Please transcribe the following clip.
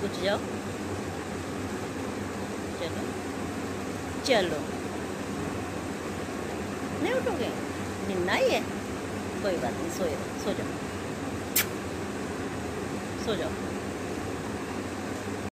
कुछ जाओ चलो। चलो। नहीं उठोगे? निन्ना ही है। कोई बात नहीं, सोए सो जाओ। सो जाओ।